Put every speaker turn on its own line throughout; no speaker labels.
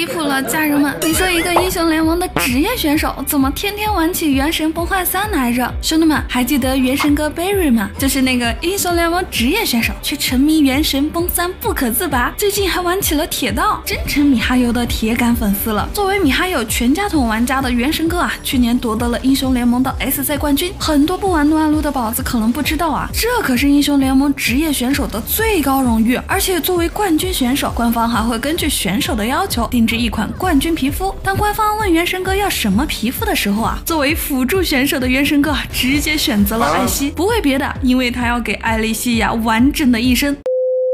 离谱了，家人们！你说一个英雄联盟的职业选手，怎么天天玩起《原神崩坏三》来着？兄弟们，还记得原神哥 Barry 吗？就是那个英雄联盟职业选手，却沉迷《原神崩三》不可自拔，最近还玩起了铁道，真成米哈游的铁杆粉丝了。作为米哈游全家桶玩家的原神哥啊，去年夺得了英雄联盟的 SC 冠军。很多不玩撸啊撸的宝子可能不知道啊，这可是英雄联盟职业选手的最高荣誉，而且作为冠军选手，官方还会根据选手的要求定制一款冠军皮肤。当官方问原神哥要什么皮肤的时候啊，作为辅助选手的原神哥直接选择了艾希，不为别的，因为他要给艾莉西亚完整的一生。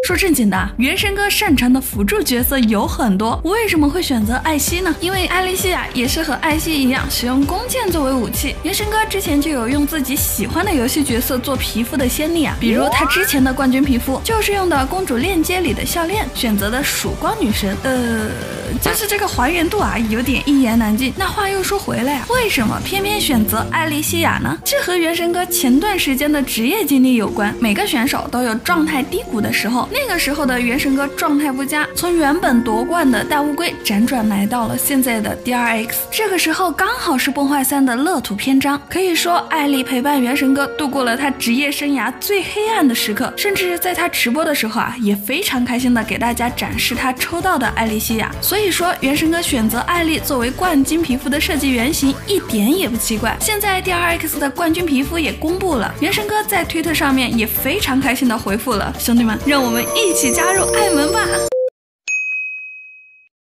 说正经的，原神哥擅长的辅助角色有很多，为什么会选择艾希呢？因为艾莉西亚也是和艾希一样使用弓箭作为武器。原神哥之前就有用自己喜欢的游戏角色做皮肤的先例啊，比如他之前的冠军皮肤就是用的《公主链接》里的项链，选择的曙光女神。呃，就是这个还原度啊，有点一言难尽。那话又说回来啊，为什么偏偏选择艾丽西亚呢？这和原神哥前段时间的职业经历有关。每个选手都有状态低谷的时候。那个时候的元神哥状态不佳，从原本夺冠的大乌龟辗转来到了现在的 DRX。这个时候刚好是崩坏三的乐土篇章，可以说艾丽陪伴元神哥度过了他职业生涯最黑暗的时刻，甚至在他直播的时候啊，也非常开心的给大家展示他抽到的艾丽西亚。所所以说原神哥选择艾丽作为冠军皮肤的设计原型一点也不奇怪。现在 DRX 的冠军皮肤也公布了，原神哥在推特上面也非常开心的回复了兄弟们，让我们。一起加入艾门吧！